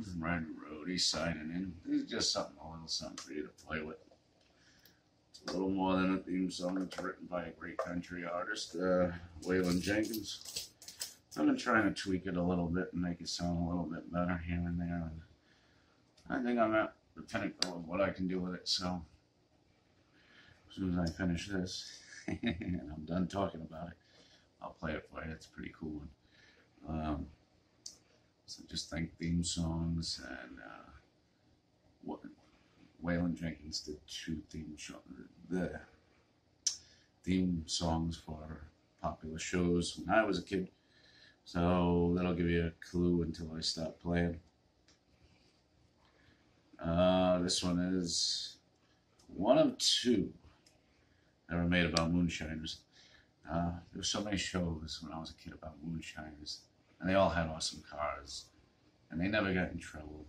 Jim from Rider Road. He's signing in. This is just something, a little something for you to play with. It's a little more than a theme song. It's written by a great country artist, uh, Waylon Jenkins. I've been trying to tweak it a little bit and make it sound a little bit better here and there. And I think I'm at the pinnacle of what I can do with it. So as soon as I finish this and I'm done talking about it, I'll play it for you. It's a pretty cool one. Um, so just think theme songs and uh, what Waylon Jenkins did two theme the theme songs for popular shows when I was a kid. So that'll give you a clue until I stop playing. Uh, this one is one of two were made about moonshiners. Uh, there were so many shows when I was a kid about moonshiners and they all had awesome cars, and they never got in trouble.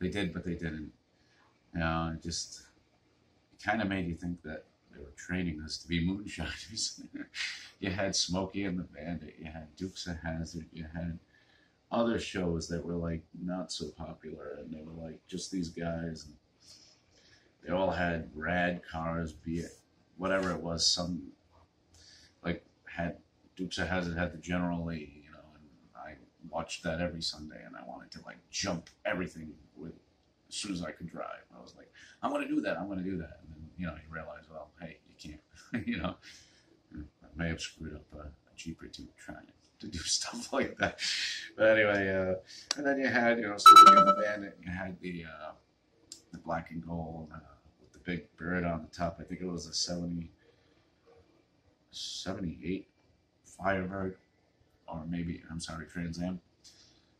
They did, but they didn't. You know, it just kind of made you think that they were training us to be moonshiners. you had Smokey and the Bandit, you had Dukes of Hazzard, you had other shows that were like not so popular, and they were like just these guys. And they all had rad cars, be it whatever it was. Some like had Dukes of Hazzard had the General Lee watched that every Sunday, and I wanted to like jump everything with as soon as I could drive. I was like, I'm to do that. I'm to do that. And then you know you realize, well, hey, you can't. you know, I may have screwed up a, a Jeep or two trying to do stuff like that. But anyway, uh, and then you had you know Smokey and the Bandit. You had the uh, the black and gold uh, with the big bird on the top. I think it was a 70, 78 Firebird or maybe I'm sorry, Trans Am,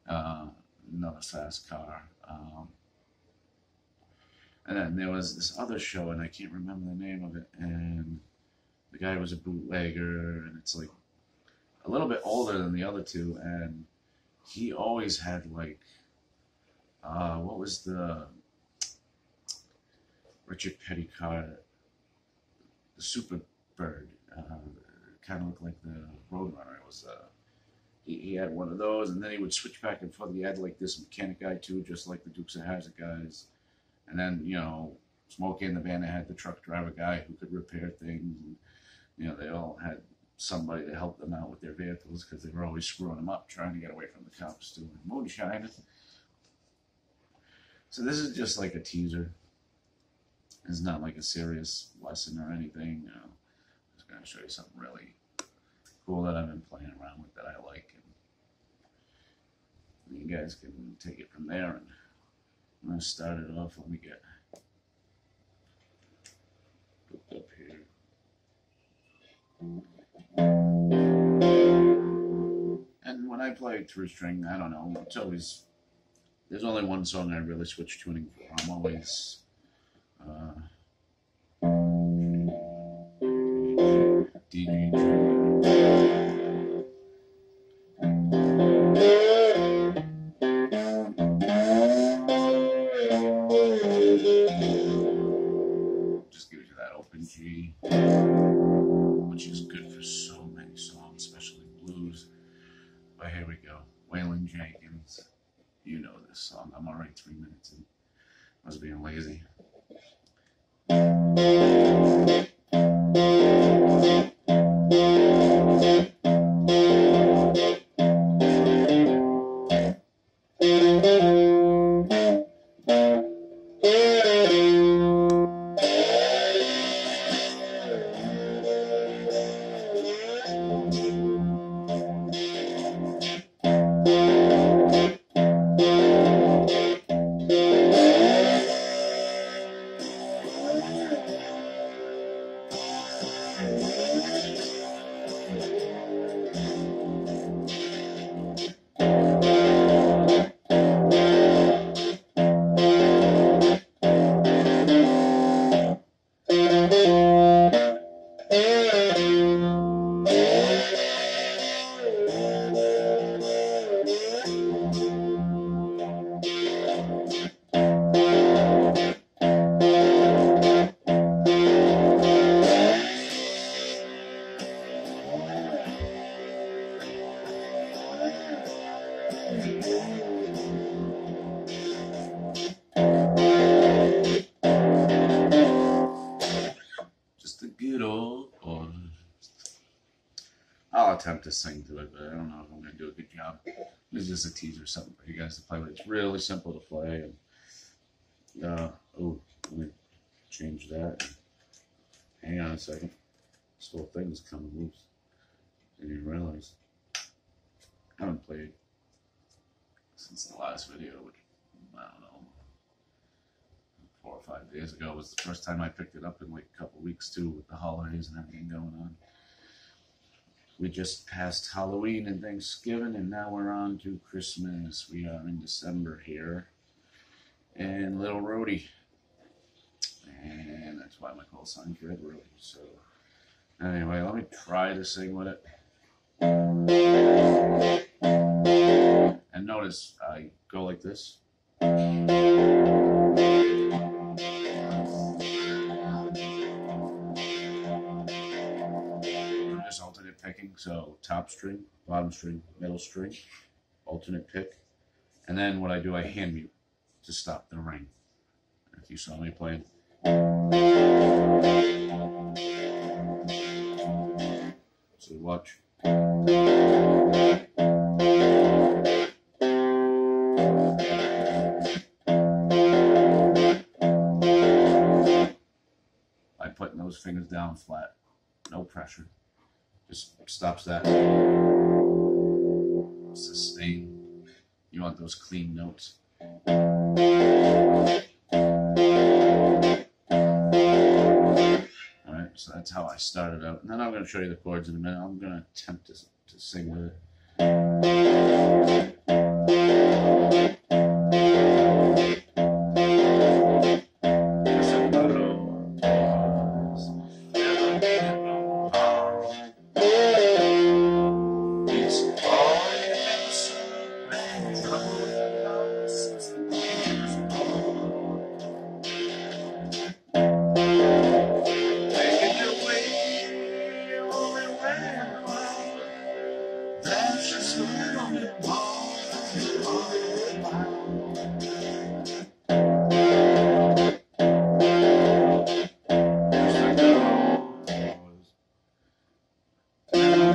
uh, another fast car. Um, and then there was this other show, and I can't remember the name of it. And the guy was a bootlegger, and it's like a little bit older than the other two, and he always had like, uh, what was the Richard Petty car? The Super Bird, uh, kind of looked like the Roadrunner. It was uh, he, he, had one of those, and then he would switch back and forth. He had like this mechanic guy too, just like the Dukes of Hazzard guys. And then you know, Smokey and the band had the truck driver guy who could repair things. And, you know, they all had somebody to help them out with their vehicles because they were always screwing them up, trying to get away from the cops doing moonshine. So this is just like a teaser. It's not like a serious lesson or anything. You know, I'm just going to show you something really cool that I've been playing around with that I like you guys can take it from there. And I'm going to start it off. Let me get hooked up here. And when I play through string, I don't know, it's always, there's only one song I really switch tuning for. I'm always, uh, Higgins. You know this song. I'm already three minutes in. I was being lazy. Attempt to sing to it, but I don't know if I'm gonna do a good job. This is just a teaser, something for you guys to play with. It's really simple to play. And uh, oh, let me change that. Hang on a second. This whole thing is coming loose. I Didn't realize. I haven't played since the last video, which I don't know, four or five days ago was the first time I picked it up in like a couple weeks too, with the holidays and everything going on. We just passed Halloween and Thanksgiving, and now we're on to Christmas. We are in December here, and Little Rhodey, and that's why my call sign's Red Rhodey. So, anyway, let me try to sing with it. And notice I go like this. Picking, so top string, bottom string, middle string, alternate pick. And then what I do, I hand mute to stop the ring. If you saw me playing. So watch. By putting those fingers down flat, no pressure, just stops that. Sustain. You want those clean notes. All right, so that's how I started out. And then I'm going to show you the chords in a minute. I'm going to attempt to, to sing with it.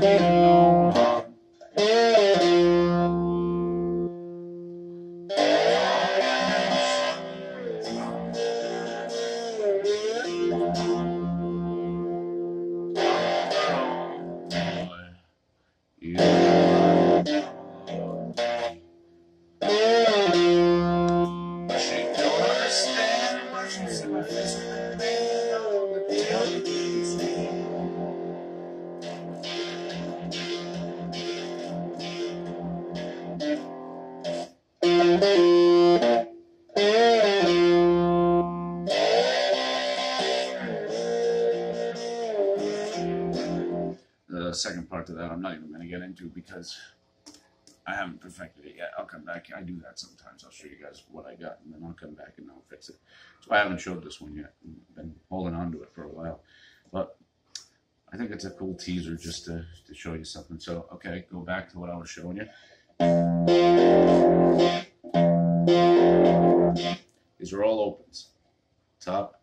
The second part to that, I'm not even going to get into because I haven't perfected it yet. I'll come back. I do that sometimes. I'll show you guys what I got, and then I'll come back and I'll fix it. So I haven't showed this one yet. I've been holding on to it for a while, but I think it's a cool teaser just to, to show you something. So, okay, go back to what I was showing you. These are all opens. Top,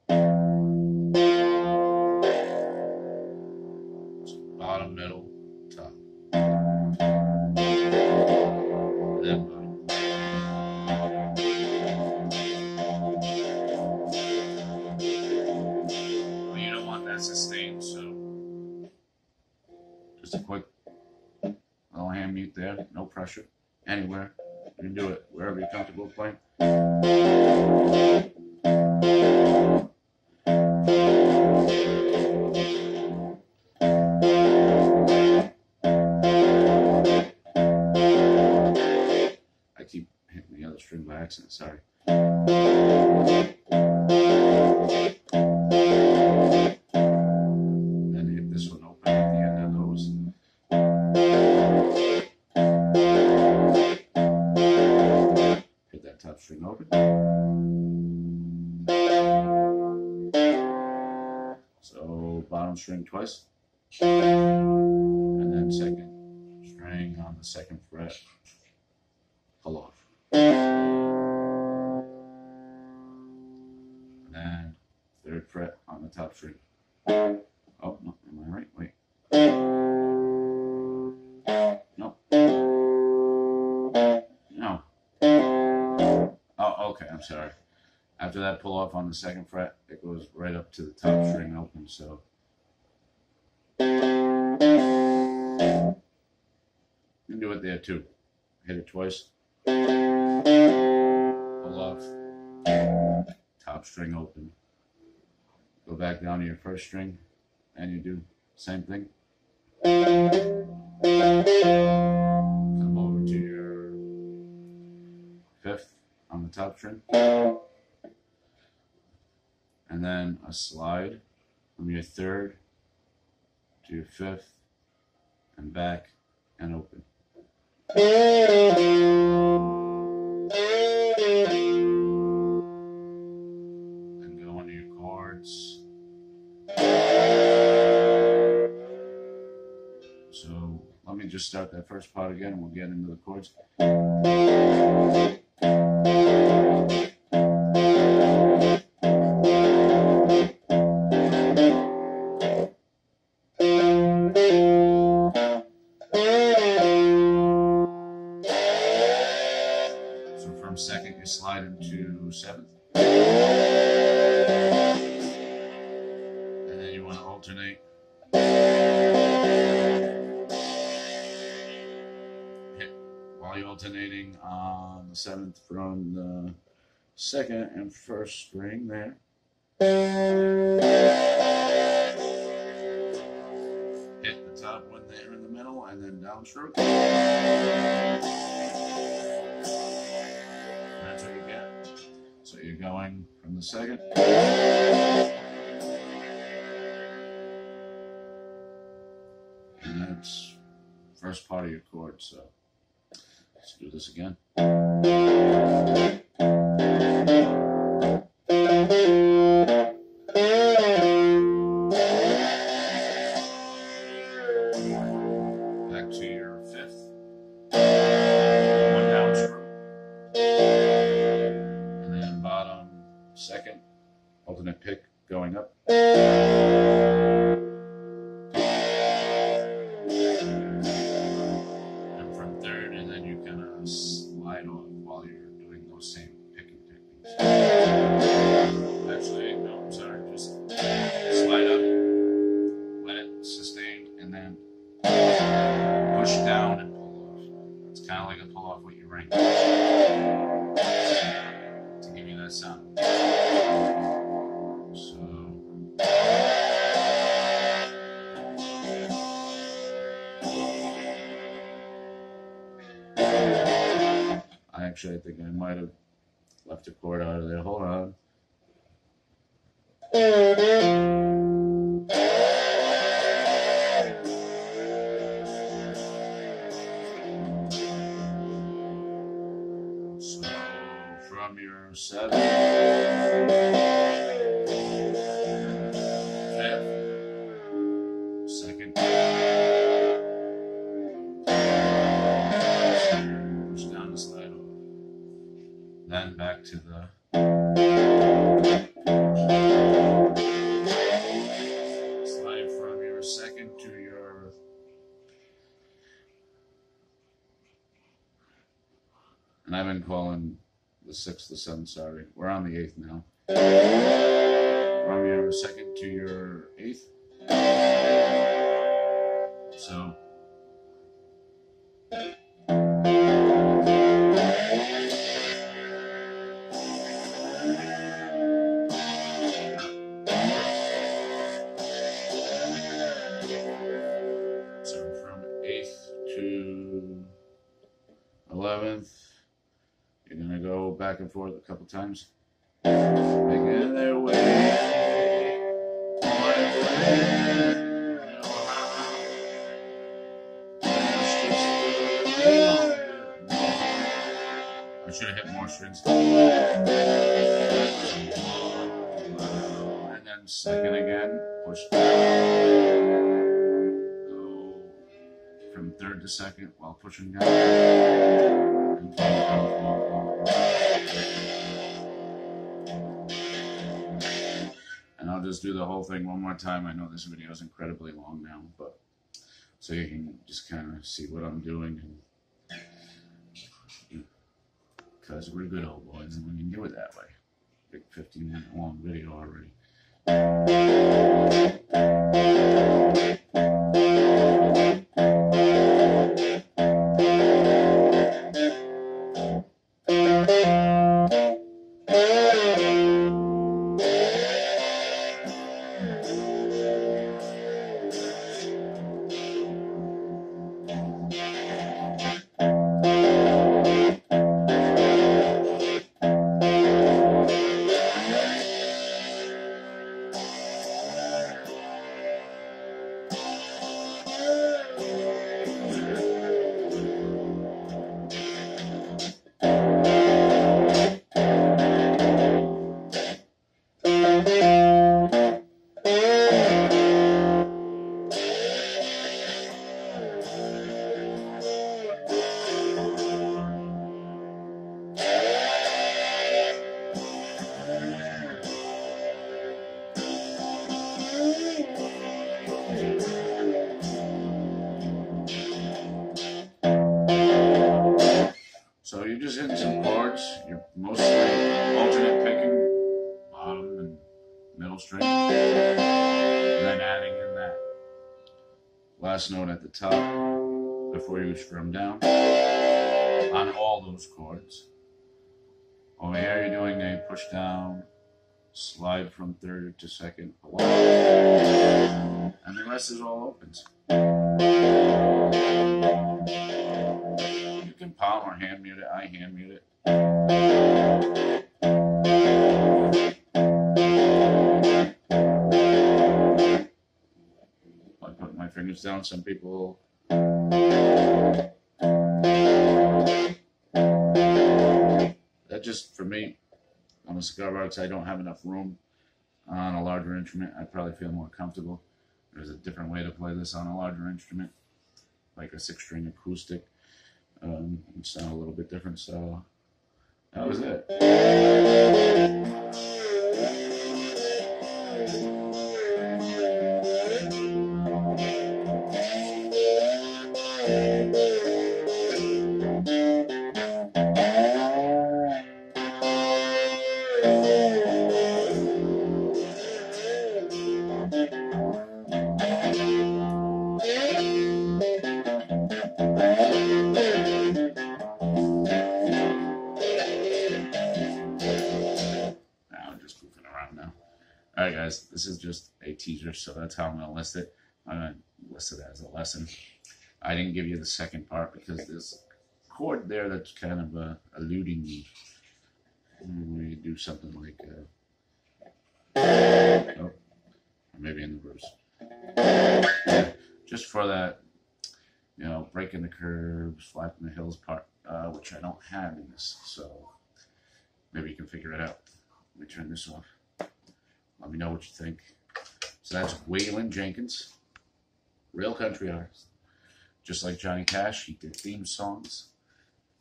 anywhere. You can do it wherever you're comfortable playing. twice. And then second string on the second fret, pull off. And then third fret on the top string. Oh, no, am I right? Wait. No. No. Oh, okay, I'm sorry. After that pull off on the second fret, it goes right up to the top string open, so you do it there too. Hit it twice. Pull off. Top string open. Go back down to your first string, and you do same thing. Come over to your fifth on the top string. And then a slide from your third to your fifth and back and open. And go into your chords. So let me just start that first part again and we'll get into the chords. Seventh. And then you want to alternate. Hit while you're alternating on the seventh from the second and first string there. Hit the top one there in the middle and then downstroke. Going from the second. And that's first part of your chord. So let's do this again. Think I might have left a chord out of there. Hold on. So from your seventh, sixth, the seventh, sorry. We're on the eighth now. From your second to your eighth. Times. Making their way. I should have hit more strings. And then second again, push. Go from third to second while pushing down. I'll just do the whole thing one more time. I know this video is incredibly long now, but so you can just kind of see what I'm doing because we're good old boys and we can do it that way. Big 15 minute long video already. All those chords. Oh, Over here, you're doing a push down, slide from third to second and the rest is all opens. You can palm or hand mute it. I hand mute it. I put my fingers down. Some people. That just for me, on a cigar box, I don't have enough room on a larger instrument. I probably feel more comfortable. There's a different way to play this on a larger instrument, like a six string acoustic. Um, it sound a little bit different. So that was it. All right, guys, this is just a teaser, so that's how I'm going to list it. I'm going to list it as a lesson. I didn't give you the second part because there's a chord there that's kind of uh, eluding me. We do something like, uh, oh, maybe in the verse. Just for that, you know, breaking the curves, flapping the hills part, uh, which I don't have in this, so maybe you can figure it out. Let me turn this off. Let me know what you think. So that's Waylon Jenkins, real country artist. Just like Johnny Cash, he did theme songs.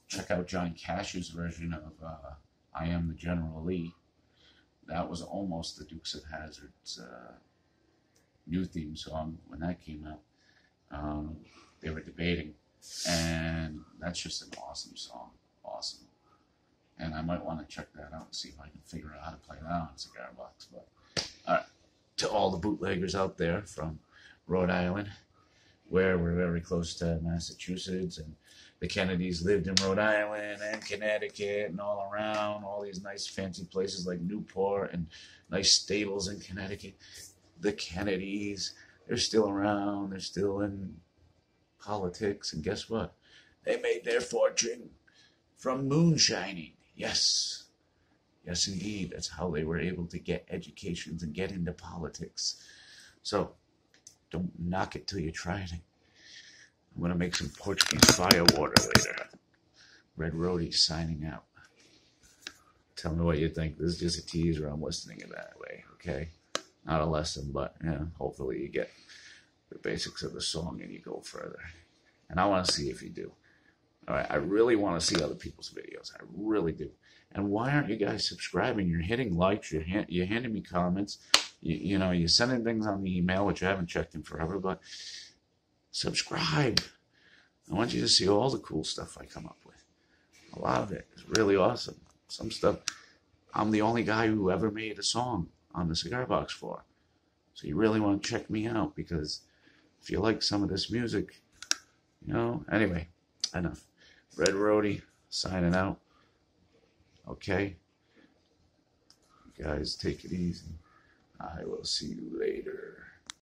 Check out Johnny Cash's version of uh, I Am the General Lee. That was almost the Dukes of Hazzard's uh, new theme song when that came out. Um, they were debating, and that's just an awesome song. Awesome and I might want to check that out and see if I can figure out how to play that on Cigar Box. But to all the bootleggers out there from Rhode Island, where we're very close to Massachusetts, and the Kennedys lived in Rhode Island and Connecticut and all around, all these nice fancy places like Newport and nice stables in Connecticut. The Kennedys, they're still around, they're still in politics, and guess what? They made their fortune from moonshining. Yes. Yes, indeed. That's how they were able to get educations and get into politics. So, don't knock it till you try it. I'm going to make some Portuguese fire water later. Red Roadie signing out. Tell me what you think. This is just a teaser. I'm listening it that way, okay? Not a lesson, but yeah, hopefully you get the basics of the song and you go further. And I want to see if you do. Right, I really want to see other people's videos. I really do. And why aren't you guys subscribing? You're hitting likes. You're, you're handing me comments. You, you know, you're sending things on the email, which I haven't checked in forever, but subscribe. I want you to see all the cool stuff I come up with. A lot of it is really awesome. Some stuff, I'm the only guy who ever made a song on the cigar box for. So you really want to check me out because if you like some of this music, you know, anyway, enough. Red Roadie signing out. Okay? You guys, take it easy. I will see you later.